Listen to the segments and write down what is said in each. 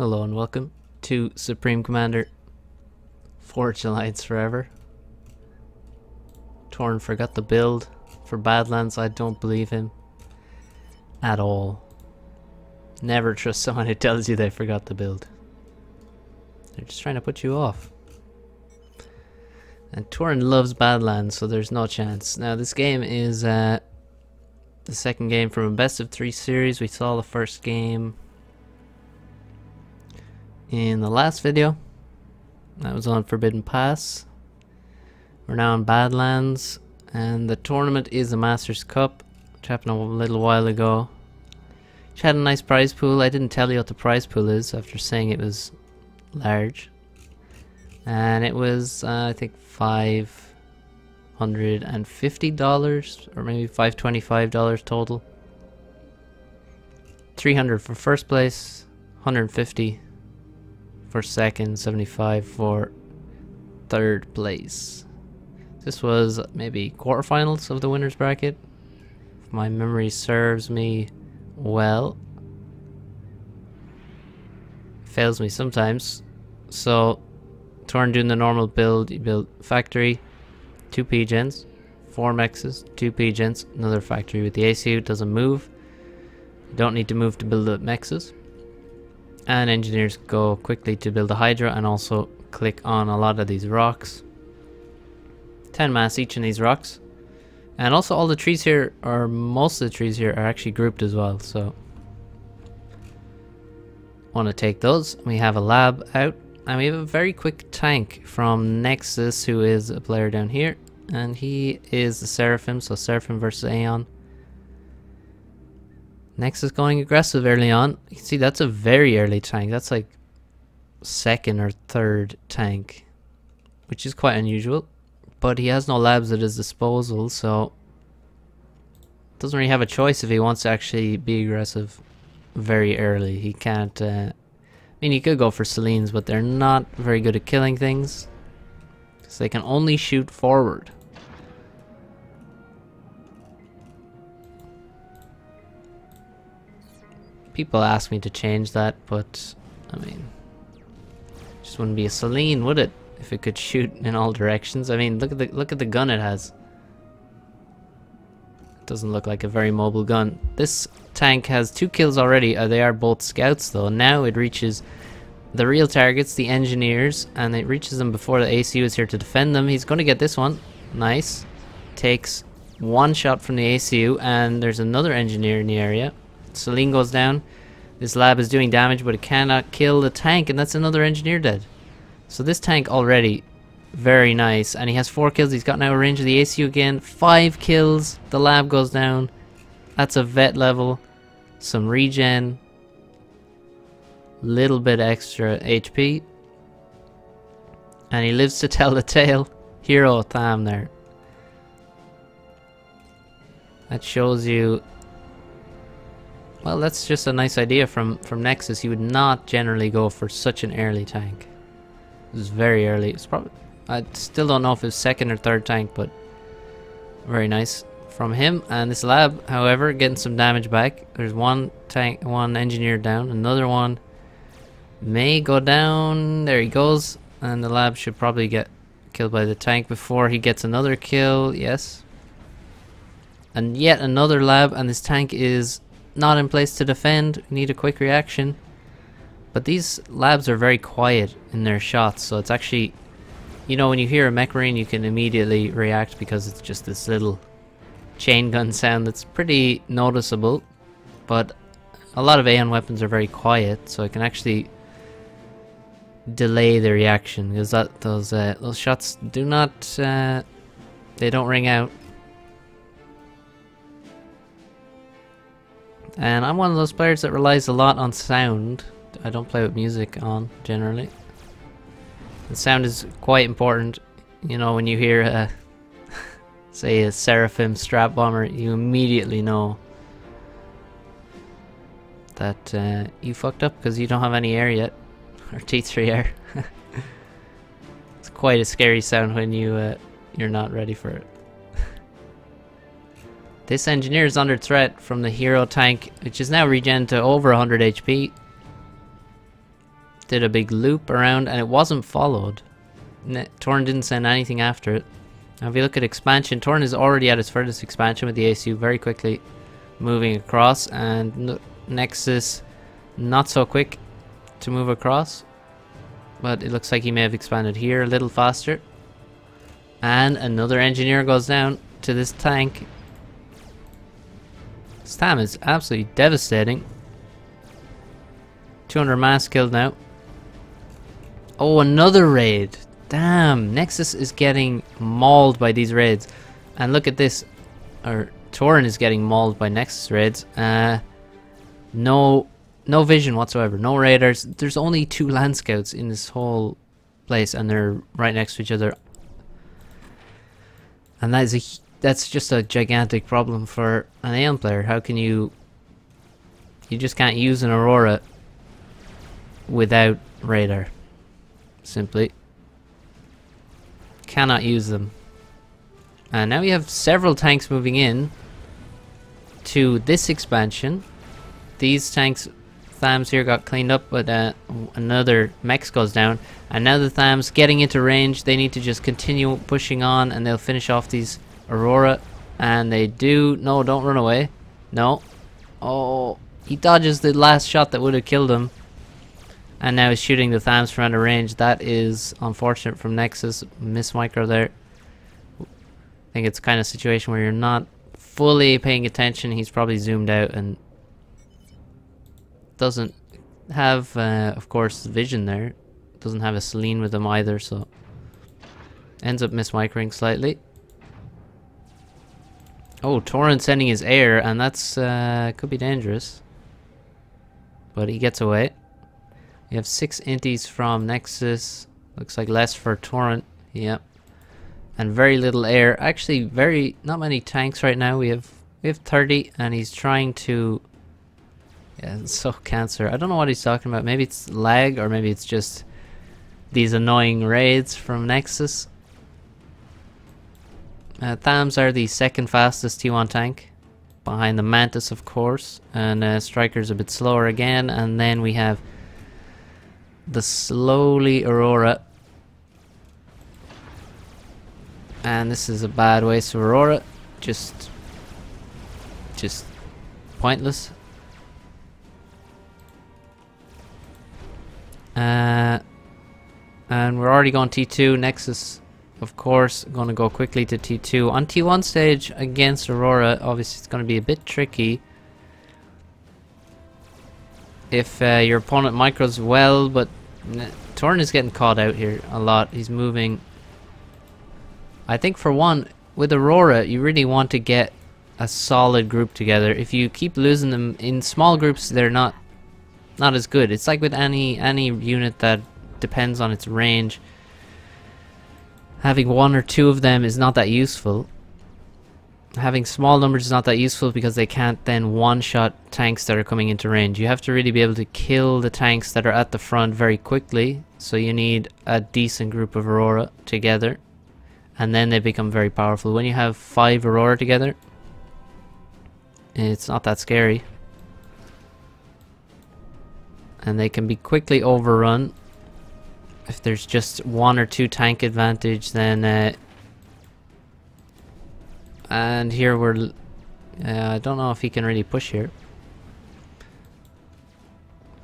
Hello and welcome to Supreme Commander Forged Alliance Forever. Turin forgot the build for Badlands. I don't believe him at all. Never trust someone who tells you they forgot the build. They're just trying to put you off. And Turin loves Badlands, so there's no chance. Now this game is uh, the second game from a best of three series. We saw the first game in the last video. That was on Forbidden Pass. We're now in Badlands, and the tournament is the Masters Cup, which happened a little while ago. Which had a nice prize pool. I didn't tell you what the prize pool is after saying it was large. And it was, uh, I think, five hundred and fifty dollars, or maybe five twenty-five dollars total. Three hundred for first place, hundred and fifty for second, 75 for third place. This was maybe quarterfinals of the winners bracket. If my memory serves me well. Fails me sometimes. So, Turin doing the normal build, you build factory, two P-gens, four mexes, two P-gens, another factory with the ACU, doesn't move. You don't need to move to build the mexes and engineers go quickly to build a hydro and also click on a lot of these rocks. 10 mass each in these rocks. And also all the trees here, or most of the trees here are actually grouped as well, so... Want to take those. We have a lab out. And we have a very quick tank from Nexus, who is a player down here. And he is the Seraphim, so Seraphim versus Aeon. Nexus going aggressive early on. You can see that's a very early tank. That's like second or third tank, which is quite unusual. But he has no labs at his disposal, so doesn't really have a choice if he wants to actually be aggressive very early. He can't. Uh, I mean, he could go for Selene, but they're not very good at killing things. So they can only shoot forward. People ask me to change that, but I mean, just wouldn't be a Selene, would it? If it could shoot in all directions. I mean, look at the look at the gun it has. It doesn't look like a very mobile gun. This tank has two kills already. Uh, they are both scouts though. Now it reaches the real targets, the engineers, and it reaches them before the ACU is here to defend them. He's going to get this one. Nice. Takes one shot from the ACU, and there's another engineer in the area. Selene goes down. This lab is doing damage, but it cannot kill the tank, and that's another engineer dead. So this tank already very nice, and he has four kills. He's got now a range of the ACU again. Five kills. The lab goes down. That's a vet level. Some regen. Little bit extra HP. And he lives to tell the tale. Hero time there. That shows you well, that's just a nice idea from, from Nexus. You would not generally go for such an early tank. Is very early. It's probably... I still don't know if it's second or third tank, but... Very nice from him. And this lab, however, getting some damage back. There's one tank, one engineer down. Another one may go down. There he goes. And the lab should probably get killed by the tank before he gets another kill. Yes. And yet another lab, and this tank is not in place to defend, need a quick reaction. But these labs are very quiet in their shots, so it's actually... You know, when you hear a mech marine, you can immediately react because it's just this little chain gun sound that's pretty noticeable. But a lot of Aeon weapons are very quiet, so it can actually delay the reaction because that those uh, those shots do not uh, they don't ring out And I'm one of those players that relies a lot on sound. I don't play with music on, generally. The sound is quite important. You know, when you hear, a, say, a Seraphim strat bomber, you immediately know that uh, you fucked up because you don't have any air yet. Or T3 air. it's quite a scary sound when you, uh, you're not ready for it. This engineer is under threat from the hero tank, which is now regen to over 100 HP. did a big loop around, and it wasn't followed. Turin didn't send anything after it. Now if you look at expansion, Turin is already at its furthest expansion with the ACU very quickly moving across, and Nexus not so quick to move across. But it looks like he may have expanded here a little faster. And another engineer goes down to this tank. Stam is absolutely devastating. 200 mass killed now. Oh, another raid. Damn, Nexus is getting mauled by these raids. And look at this. Or Turin is getting mauled by Nexus raids. Uh, no no vision whatsoever. No radars. There's only two land scouts in this whole place and they're right next to each other. And that is a that's just a gigantic problem for an Aeon player. How can you you just can't use an Aurora without radar. Simply cannot use them. And now we have several tanks moving in to this expansion. These tanks Thaams here got cleaned up, but uh, another Mex goes down. And now the Thaams getting into range, they need to just continue pushing on and they'll finish off these Aurora. And they do. No, don't run away. No. Oh, he dodges the last shot that would have killed him. And now he's shooting the Thaams from under range. That is unfortunate from Nexus. Miss micro there. I think it's kind of situation where you're not fully paying attention. He's probably zoomed out and doesn't have, uh, of course, vision there. Doesn't have a Selene with him either, so ends up miss mismicroing slightly. Oh, Turin sending his air, and that's uh, could be dangerous. But he gets away. We have six inties from Nexus. Looks like less for Turin. Yep. And very little air. Actually, very not many tanks right now. We have we have 30, and he's trying to yeah, so cancer. I don't know what he's talking about. Maybe it's lag, or maybe it's just these annoying raids from Nexus. Uh, Thaams are the second fastest T1 tank, behind the Mantis, of course, and uh, Striker's a bit slower again, and then we have the slowly Aurora. And this is a bad waste of Aurora. Just, just pointless. Uh, and we're already going T2. Nexus, of course, going to go quickly to T2. On T1 stage against Aurora, obviously it's going to be a bit tricky. If uh, your opponent micros well, but Turin is getting caught out here a lot. He's moving. I think for one, with Aurora, you really want to get a solid group together. If you keep losing them in small groups, they're not not as good. It's like with any any unit that depends on its range. Having one or two of them is not that useful. Having small numbers is not that useful because they can't then one-shot tanks that are coming into range. You have to really be able to kill the tanks that are at the front very quickly. So you need a decent group of Aurora together. And then they become very powerful. When you have five Aurora together, it's not that scary and they can be quickly overrun if there's just one or two tank advantage then uh, and here we're uh, I don't know if he can really push here.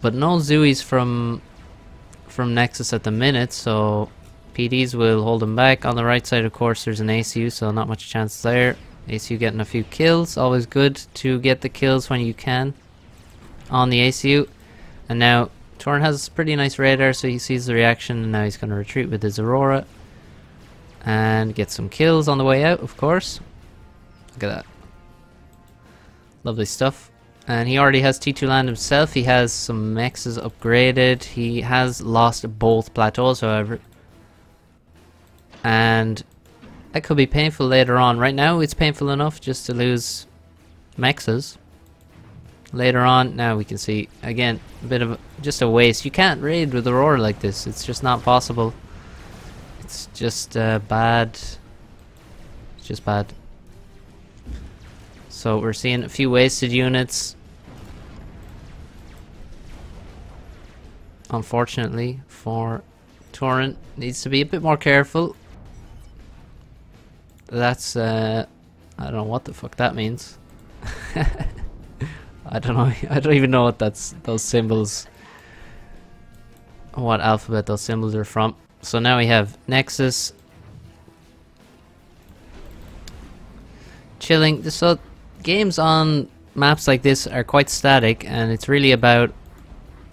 But no Zooies from from Nexus at the minute so PDs will hold him back. On the right side of course there's an ACU so not much chance there. ACU getting a few kills. Always good to get the kills when you can on the ACU and now Turin has a pretty nice radar, so he sees the reaction, and now he's going to retreat with his Aurora. And get some kills on the way out, of course. Look at that. Lovely stuff. And he already has T2 land himself. He has some mexes upgraded. He has lost both plateaus, however. And that could be painful later on. Right now, it's painful enough just to lose mexes later on. Now we can see, again, a bit of just a waste. You can't raid with Aurora like this. It's just not possible. It's just uh, bad. It's just bad. So we're seeing a few wasted units. unfortunately, for Turin. Needs to be a bit more careful. That's, uh, I don't know what the fuck that means. I don't know, I don't even know what that's, those symbols, what alphabet those symbols are from. So now we have Nexus. Chilling, so games on maps like this are quite static and it's really about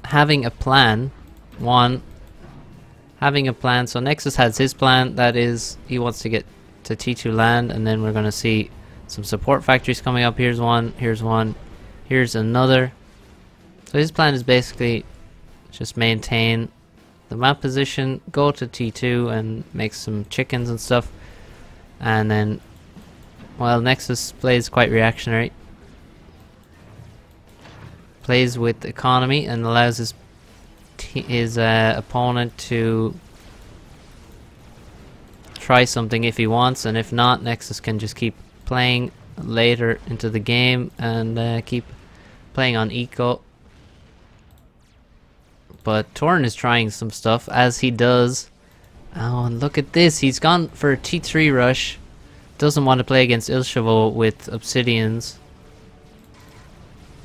having a plan. One, having a plan. So Nexus has his plan, that is, he wants to get to T2 land, and then we're going to see some support factories coming up. Here's one, here's one, here's another. So his plan is basically just maintain the map position, go to T2 and make some chickens and stuff. And then, well, Nexus plays quite reactionary plays with economy and allows his his uh, opponent to try something if he wants, and if not, Nexus can just keep playing later into the game and uh, keep playing on eco. But Turin is trying some stuff, as he does. Oh, and look at this. He's gone for a T3 rush. Doesn't want to play against Ilshavoh with Obsidians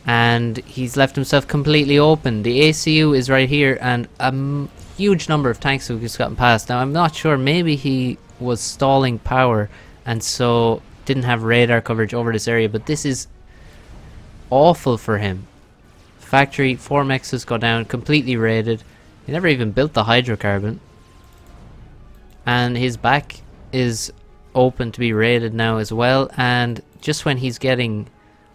and he's left himself completely open. The ACU is right here and a huge number of tanks have just gotten past. Now I'm not sure, maybe he was stalling power and so didn't have radar coverage over this area, but this is awful for him. Factory, four mexes go down, completely raided. He never even built the hydrocarbon. And his back is open to be raided now as well, and just when he's getting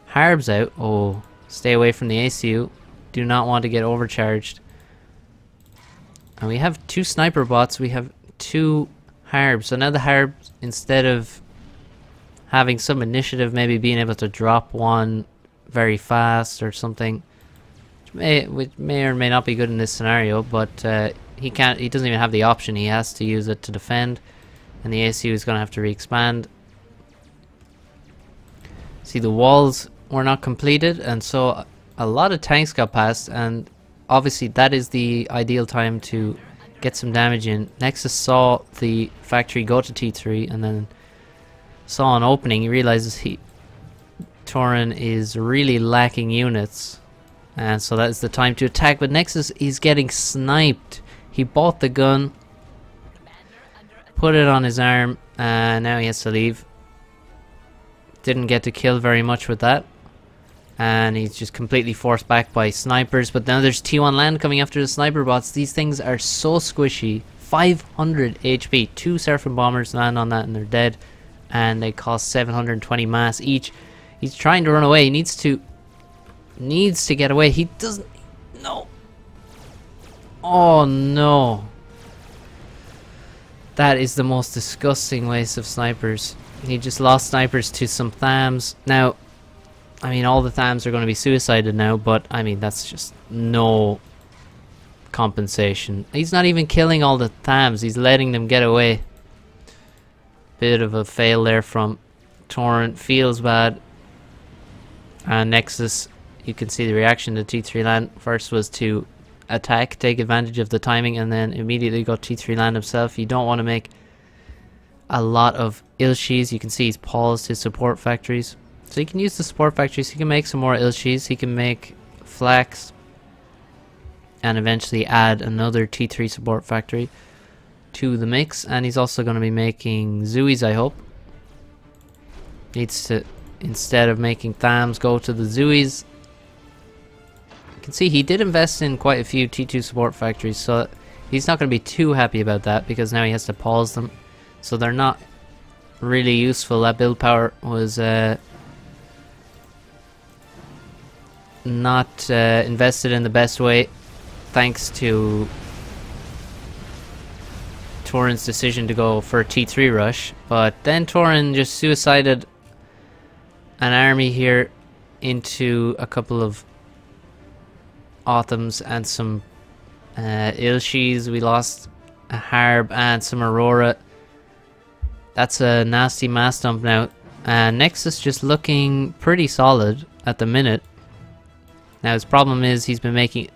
harbs out, oh, Stay away from the ACU. Do not want to get overcharged. And we have two sniper bots. We have two harbs. So now the harbs, instead of having some initiative, maybe being able to drop one very fast or something, which may, which may or may not be good in this scenario, but uh, he can't. He doesn't even have the option. He has to use it to defend, and the ACU is going to have to re-expand. See the walls were not completed and so a lot of tanks got passed and obviously that is the ideal time to get some damage in. Nexus saw the factory go to T3 and then saw an opening. He realizes he Turin is really lacking units and so that is the time to attack but Nexus is getting sniped. He bought the gun put it on his arm and now he has to leave. Didn't get to kill very much with that and he's just completely forced back by snipers but now there's T1 land coming after the sniper bots these things are so squishy 500 HP two Seraphim bombers land on that and they're dead and they cost 720 mass each. He's trying to run away. He needs to needs to get away. He doesn't no. Oh no. That is the most disgusting waste of snipers. He just lost snipers to some thaams. Now I mean, all the Thaams are going to be suicided now, but I mean, that's just no compensation. He's not even killing all the Thaams, he's letting them get away. Bit of a fail there from Turin, feels bad. And Nexus, you can see the reaction to T3 Land. First was to attack, take advantage of the timing, and then immediately go T3 Land himself. You don't want to make a lot of Ilshis. You can see he's paused his support factories. So he can use the support factories, he can make some more Ilshis, he can make flax, and eventually add another T3 support factory to the mix. And he's also going to be making Zuis, I hope. Needs to, instead of making Thaams, go to the Zuis. You can see he did invest in quite a few T2 support factories, so he's not going to be too happy about that because now he has to pause them. So they're not really useful. That build power was uh, not uh, invested in the best way thanks to Turin's decision to go for a T3 rush. But then Turin just suicided an army here into a couple of Othuums and some uh, Ilshis. We lost a Harb and some Aurora. That's a nasty mass dump now. And Nexus just looking pretty solid at the minute. Now his problem is he's been making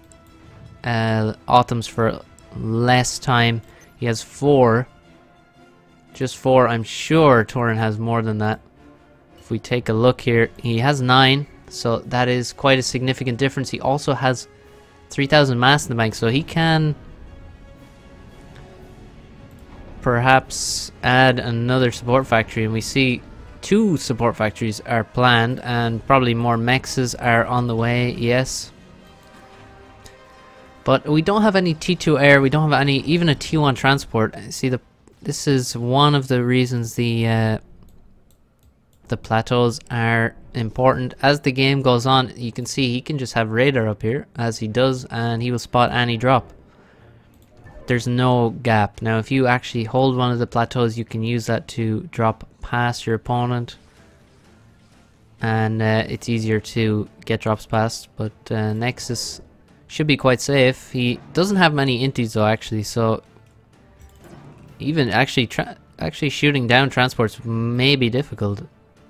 uh, Othuums for less time. He has four. Just four. I'm sure Turin has more than that. If we take a look here, he has nine. So that is quite a significant difference. He also has 3,000 mass in the bank, so he can perhaps add another support factory. And we see two support factories are planned, and probably more mexes are on the way, yes. But we don't have any T2 air, we don't have any, even a T1 transport. See, the this is one of the reasons the uh, the plateaus are important. As the game goes on, you can see he can just have radar up here, as he does, and he will spot any drop. There's no gap. Now, if you actually hold one of the plateaus, you can use that to drop past your opponent. And uh, it's easier to get drops past, but uh, Nexus should be quite safe. He doesn't have many inties though, actually, so even actually actually shooting down transports may be difficult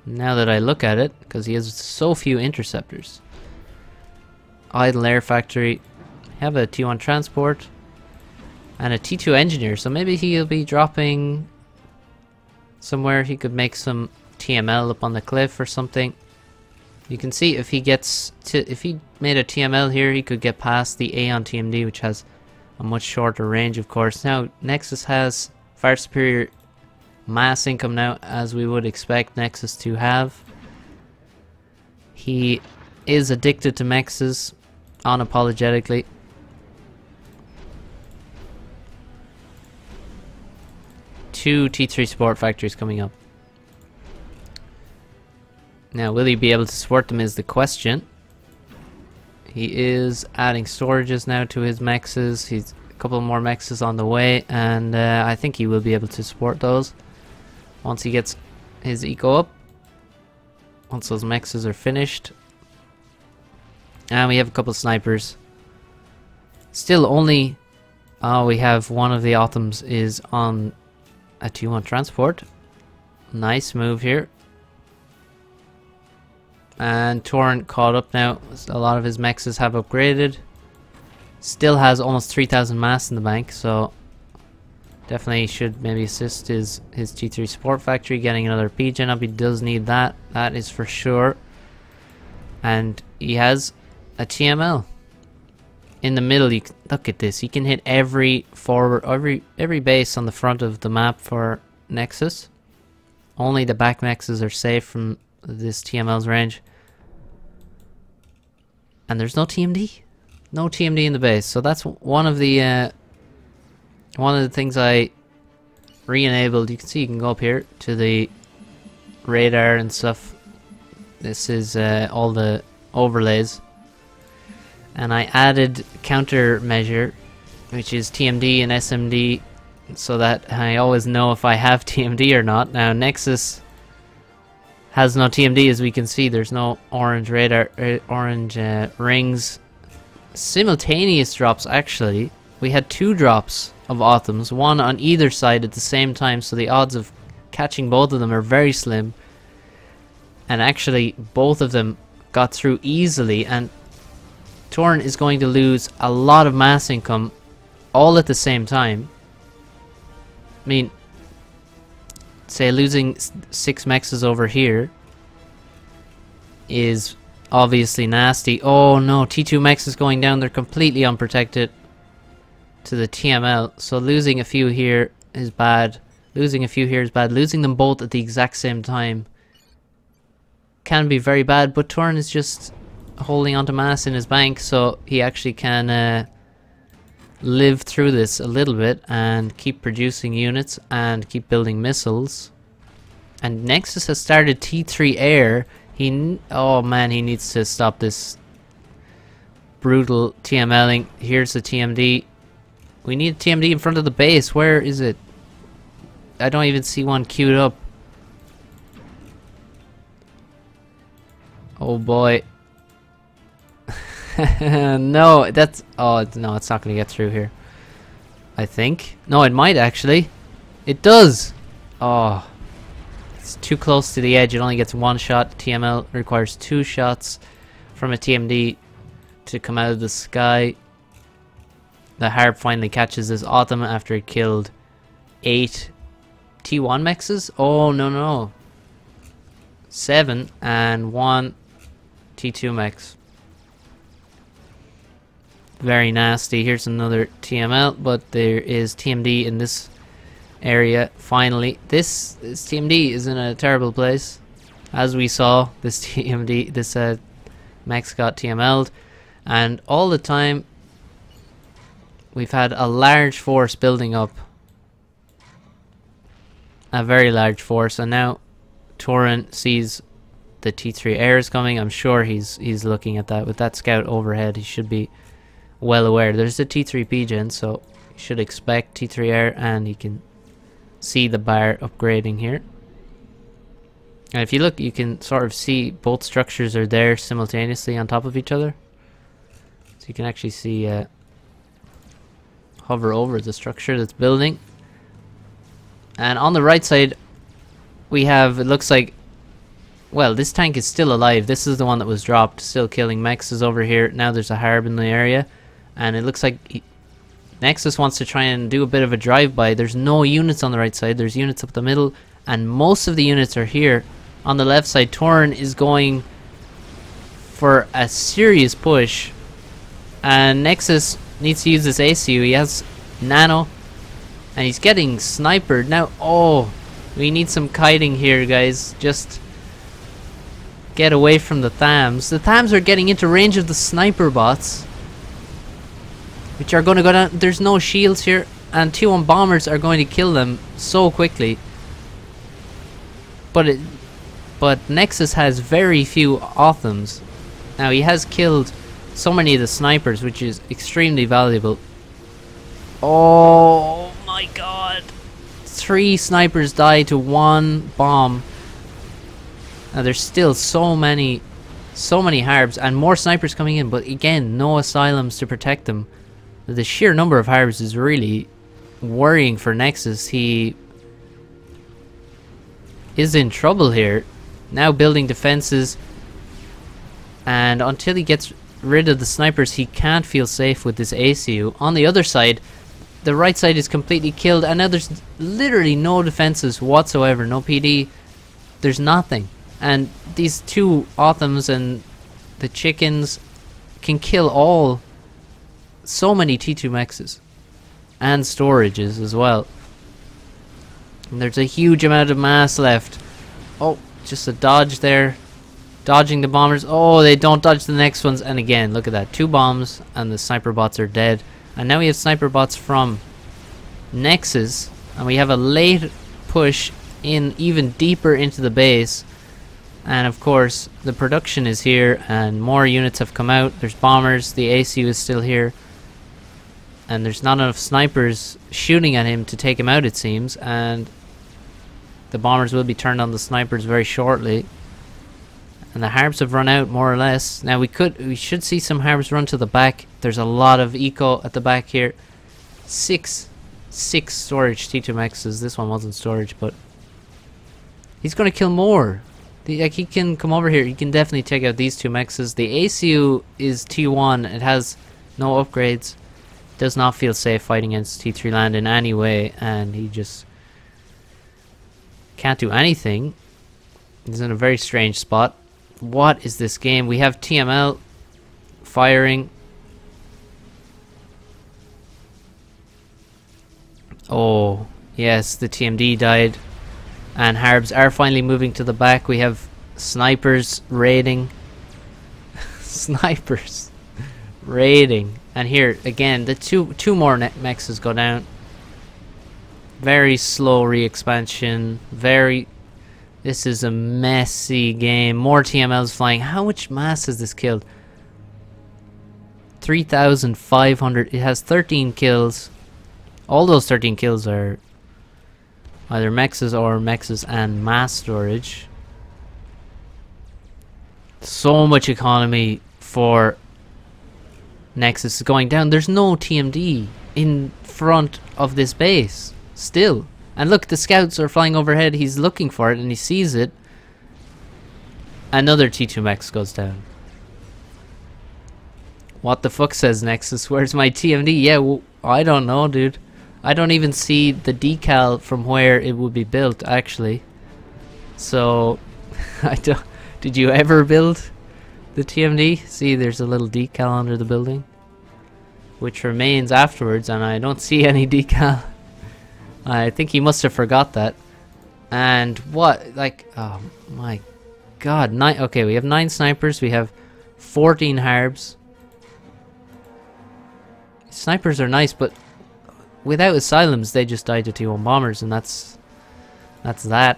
now that I look at it, because he has so few interceptors. Idle Air Factory, have a T1 Transport, and a T2 Engineer, so maybe he'll be dropping somewhere. He could make some TML up on the cliff or something. You can see if he gets to, if he made a TML here, he could get past the Aeon TMD, which has a much shorter range, of course. Now, Nexus has far superior mass income now, as we would expect Nexus to have. He is addicted to mexes, unapologetically. Two T3 support factories coming up. Now, will he be able to support them is the question. He is adding storages now to his mexes. He's a couple more mexes on the way, and uh, I think he will be able to support those once he gets his eco up. Once those mexes are finished. And we have a couple snipers. Still only... Oh, we have one of the Othuums is on a T1 transport. Nice move here. And Turin caught up now. A lot of his mexes have upgraded. Still has almost 3,000 mass in the bank, so Definitely should maybe assist his, his T3 support factory getting another P-Gen up. He does need that. That is for sure. And he has a TML. In the middle, you look at this. You can hit every forward, every every base on the front of the map for Nexus. Only the back Nexus are safe from this TML's range. And there's no TMD. No TMD in the base. So that's one of the uh, one of the things I re-enabled, you can see you can go up here to the radar and stuff. This is uh, all the overlays. And I added countermeasure, which is TMD and SMD, so that I always know if I have TMD or not. Now Nexus has no TMD as we can see, there's no orange radar, uh, orange uh, rings. Simultaneous drops actually, we had two drops of Othuums, one on either side at the same time, so the odds of catching both of them are very slim. And actually, both of them got through easily, and Turin is going to lose a lot of mass income all at the same time. I mean, say losing six mexes over here is obviously nasty. Oh no, T2 mex is going down, they're completely unprotected to the TML. So losing a few here is bad. Losing a few here is bad. Losing them both at the exact same time can be very bad. But Turin is just holding onto mass in his bank, so he actually can uh, live through this a little bit and keep producing units and keep building missiles. And Nexus has started T3 Air. He, oh man, he needs to stop this brutal TMLing. Here's the TMD. We need TMD in front of the base. Where is it? I don't even see one queued up. Oh boy. no, that's... Oh, no, it's not going to get through here. I think. No, it might actually. It does! Oh. It's too close to the edge. It only gets one shot. TML requires two shots from a TMD to come out of the sky. the Harb finally catches this Othuum after it killed eight T1 mexes. Oh, no, no. Seven and one T2 mex. Very nasty. Here's another TML, but there is TMD in this area finally. This, this TMD is in a terrible place. As we saw, this TMD, this uh, Mex got TML'd, and all the time we've had a large force building up. A very large force, and now Turin sees the T3 airs coming. I'm sure he's he's looking at that with that scout overhead. He should be well aware. There's the T3 P-Gen, so you should expect T3 air, and you can see the bar upgrading here. And if you look, you can sort of see both structures are there simultaneously on top of each other. So you can actually see, uh, hover over the structure that's building. And on the right side, we have, it looks like, well, this tank is still alive. This is the one that was dropped, still killing mexes over here. Now there's a harb in the area. And it looks like he, Nexus wants to try and do a bit of a drive-by. There's no units on the right side. There's units up the middle. And most of the units are here. On the left side, Turin is going for a serious push. And Nexus needs to use this ACU. He has Nano. And he's getting snipered. Now, oh, we need some kiting here, guys. Just get away from the Thaams. The Thaams are getting into range of the sniper bots. Which are going to go down. There's no shields here. And T1 bombers are going to kill them so quickly. But it, but Nexus has very few Othuums. Now he has killed so many of the snipers, which is extremely valuable. Oh my god. Three snipers die to one bomb. Now there's still so many so many harbs and more snipers coming in, but again, no asylums to protect them. The sheer number of harbs is really worrying for Nexus. He is in trouble here. Now building defenses. And until he gets rid of the snipers, he can't feel safe with this ACU. On the other side, the right side is completely killed. And now there's literally no defenses whatsoever. No PD. There's nothing. And these two Othuums and the chickens can kill all so many T2 mexes and storages as well. And there's a huge amount of mass left. Oh, just a dodge there. Dodging the bombers. Oh, they don't dodge the next ones. And again, look at that. Two bombs and the sniper bots are dead. And now we have sniper bots from Nexus. And we have a late push in even deeper into the base. And of course, the production is here and more units have come out. There's bombers. The ACU is still here. And there's not enough snipers shooting at him to take him out, it seems. And the bombers will be turned on the snipers very shortly. And the harbs have run out more or less. Now we could we should see some harbs run to the back. There's a lot of eco at the back here. Six six storage T2 mexes. This one wasn't storage, but he's gonna kill more. The, like he can come over here. He can definitely take out these two mexes. The ACU is T1. It has no upgrades. Does not feel safe fighting against T3 land in any way, and he just can't do anything. He's in a very strange spot. What is this game? We have TML firing. Oh, yes, the TMD died. And Harbs are finally moving to the back. We have snipers raiding. snipers raiding. And here, again, the two two more mexes go down. Very slow re-expansion. Very... This is a messy game. More TMLs flying. How much mass has this killed? 3,500. It has 13 kills. All those 13 kills are either mexes or mexes and mass storage. So much economy for Nexus is going down. There's no TMD in front of this base. Still. And look, the scouts are flying overhead. He's looking for it and he sees it. Another T2 Mex goes down. What the fuck says Nexus? Where's my TMD? Yeah, well, I don't know, dude. I don't even see the decal from where it would be built, actually. So, I don't... Did you ever build the TMD? See, there's a little decal under the building. Which remains afterwards, and I don't see any decal. I think he must have forgot that. And what, like, oh my god, nine, okay, we have nine snipers, we have 14 harbs. Snipers are nice, but without asylums, they just die to T1 bombers, and that's, that's that.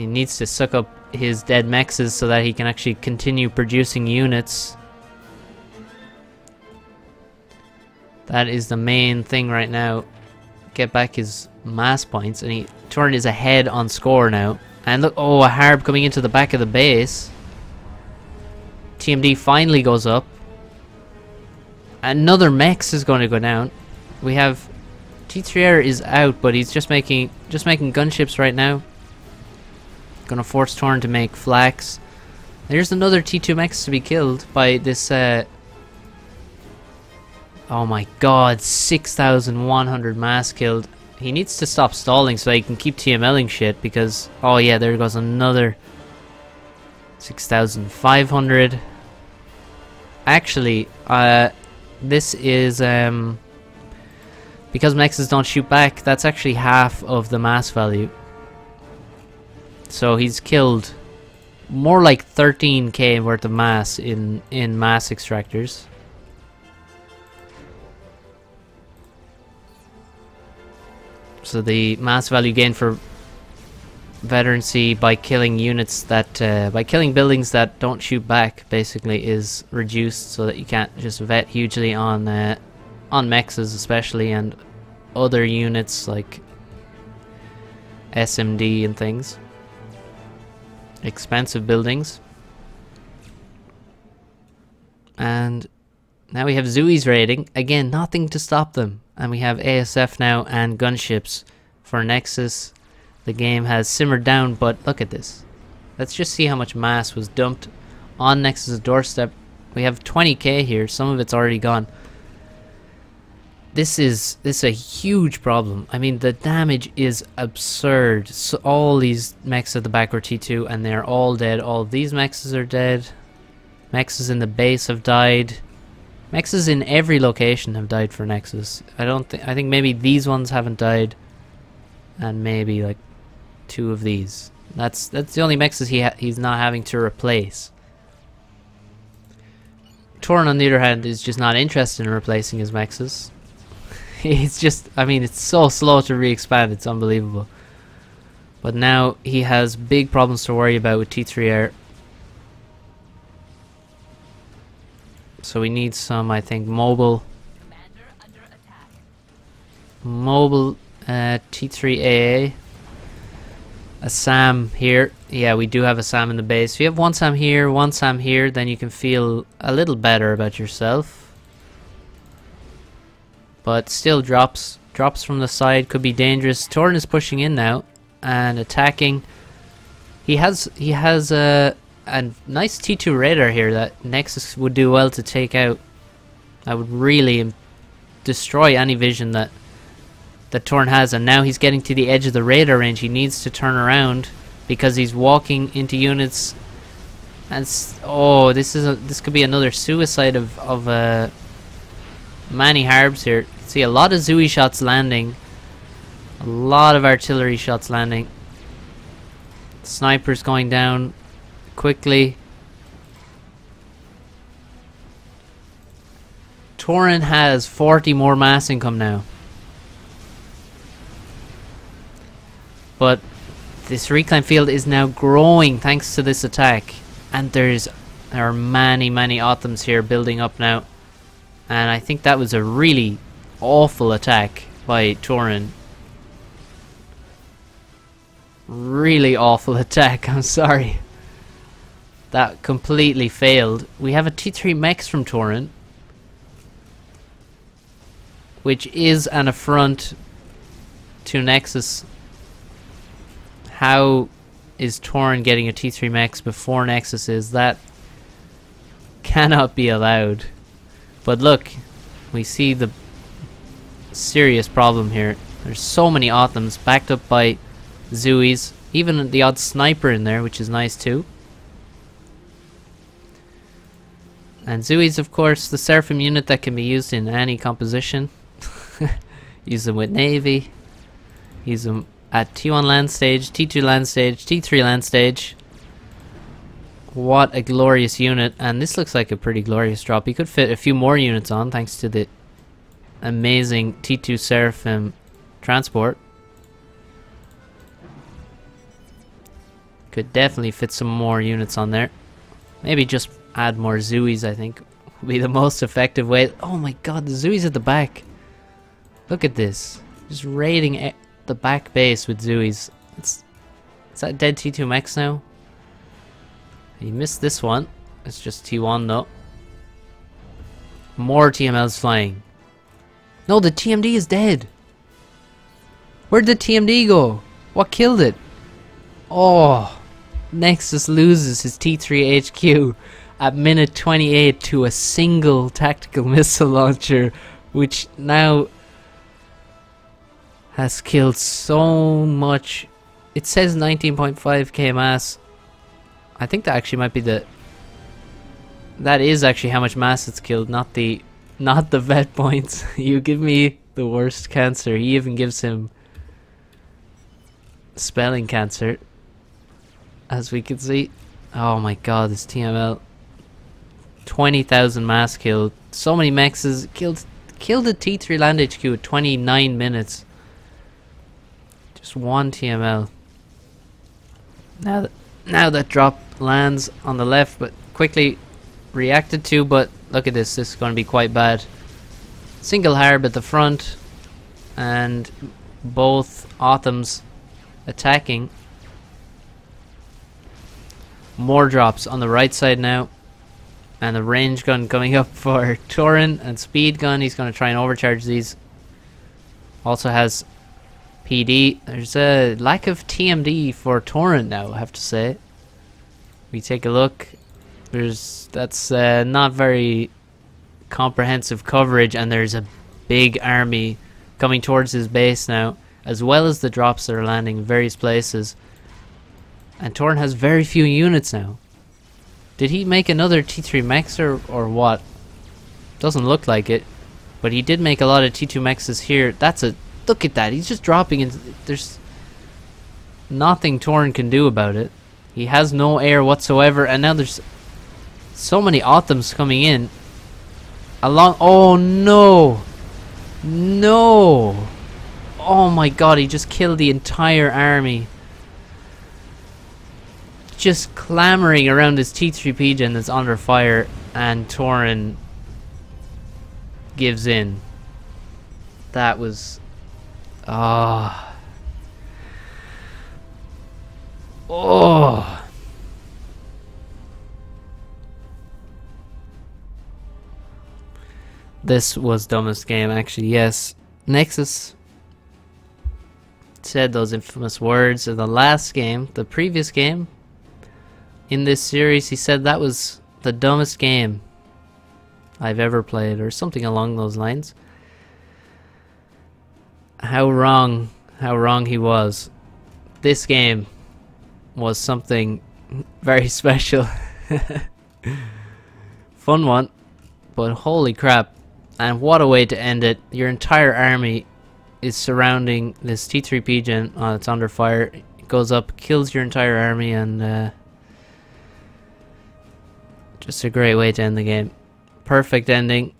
He needs to suck up his dead mexes so that he can actually continue producing units. That is the main thing right now. Get back his mass points, and he turned his ahead on score now. And look, oh, a harb coming into the back of the base. TMD finally goes up. Another Mex is going to go down. We have T3R is out, but he's just making just making gunships right now. Gonna force Turin to make flax. There's another T2 Mex to be killed by this uh, Oh my god, 6,100 mass killed. He needs to stop stalling so he can keep TMLing shit because... Oh yeah, there goes another 6,500. Actually, uh, this is... um Because Nexus don't shoot back, that's actually half of the mass value. So he's killed more like 13k worth of mass in, in mass extractors. So the mass value gain for veterancy by killing units that, uh, by killing buildings that don't shoot back, basically, is reduced so that you can't just vet hugely on, uh, on mexes especially, and other units like SMD and things. Expensive buildings. And now we have Zui's raiding. Again, nothing to stop them. And we have ASF now and gunships for Nexus. The game has simmered down, but look at this. Let's just see how much mass was dumped on Nexus' doorstep. We have 20k here. Some of it's already gone. This is this is a huge problem. I mean, the damage is absurd. So all these mechs at the back were T2, and they're all dead. All these mechs are dead. Mexes in the base have died. Mexes in every location have died for Nexus. I don't think I think maybe these ones haven't died, and maybe like two of these. That's that's the only Mexes he he's not having to replace. Turin on the other hand is just not interested in replacing his Mexes. he's just I mean it's so slow to re-expand. It's unbelievable. But now he has big problems to worry about with T3 air. So we need some, I think, mobile... Mobile uh, T3AA. A SAM here. Yeah, we do have a SAM in the base. If you have one SAM here, one SAM here, then you can feel a little better about yourself. But still drops. Drops from the side could be dangerous. Turin is pushing in now and attacking. He has he has a a nice T2 radar here that Nexus would do well to take out. I would really destroy any vision that that Turin has and now he's getting to the edge of the radar range. He needs to turn around because he's walking into units and oh this is a, this could be another suicide of of uh, many harbs here. See a lot of Zui shots landing. A lot of artillery shots landing. Snipers going down quickly. Turin has 40 more mass income now. But this reclaim field is now growing thanks to this attack. And there's there are many, many Othuums here building up now. And I think that was a really awful attack by Turin. Really awful attack, I'm sorry. That completely failed. We have a T3 Mex from Turin. Which is an affront to Nexus. How is Turin getting a T3 Mex before Nexus is. That cannot be allowed. But look, we see the serious problem here. There's so many Othuums backed up by Zooies. Even the odd sniper in there, which is nice too. And Zooies, of course, the Seraphim unit that can be used in any composition. Use them with Navy. Use them at T1 land stage, T2 land stage, T3 land stage. What a glorious unit. And this looks like a pretty glorious drop. You could fit a few more units on thanks to the amazing T2 Seraphim transport. Could definitely fit some more units on there. Maybe just add more Zooies, I think. Would be the most effective way. Oh my god, the Zooies at the back. Look at this. Just raiding the back base with Zooies. It's, is that dead T2 Mex now? You missed this one. It's just T1 though. More TMLs flying. No, the TMD is dead. Where'd the TMD go? What killed it? Oh, Nexus loses his T3 HQ at minute 28 to a single tactical missile launcher, which now has killed so much. It says 19.5k mass. I think that actually might be the. That is actually how much mass it's killed, not the, not the vet points. you give me the worst cancer. He even gives him spelling cancer, as we can see. Oh my god, this TML. 20,000 mass killed. So many mexes killed killed the T3 land HQ at 29 minutes. Just one TML. Now that, now that drop lands on the left, but quickly reacted to, but look at this, this is going to be quite bad. Single harb at the front, and both Othuums attacking. More drops on the right side now. And the range gun coming up for Turin and speed gun. He's going to try and overcharge these. Also has PD. There's a lack of TMD for Turin now, I have to say. We take a look. There's that's uh, not very comprehensive coverage, and there's a big army coming towards his base now, as well as the drops that are landing in various places. And Turin has very few units now. Did he make another T3 Mex or, or what? Doesn't look like it. But he did make a lot of T2 Mexes here. That's a Look at that. He's just dropping and there's nothing Turin can do about it. He has no air whatsoever and now there's so many Othuums coming in. Along Oh no. No. Oh my god, he just killed the entire army. Just clamoring around his T3 gen that's under fire and Turin gives in. That was Ah. This was dumbest game, actually. Yes, Nexus said those infamous words in the last game, the previous game. In this series, he said that was the dumbest game I've ever played, or something along those lines how wrong, how wrong he was. This game was something very special. Fun one, but holy crap. And what a way to end it. Your entire army is surrounding this T3 gen. Oh, it's under fire. It goes up, kills your entire army, and uh, just a great way to end the game. Perfect ending.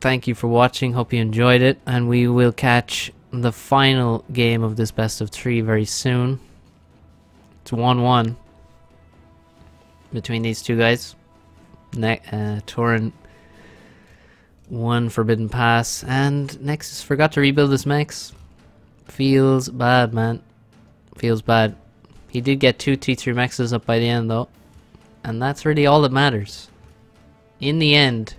Thank you for watching. Hope you enjoyed it, and we will catch the final game of this best of three very soon. It's 1-1 between these two guys. Ne uh, Turin one Forbidden Pass, and Nexus forgot to rebuild his mechs. Feels bad, man. Feels bad. He did get two T3 mexes up by the end, though. And that's really all that matters. In the end,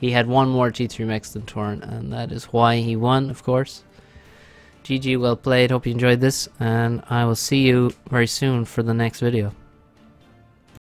he had one more T3 mex than Turin, and that is why he won, of course. GG, well played. Hope you enjoyed this, and I will see you very soon for the next video.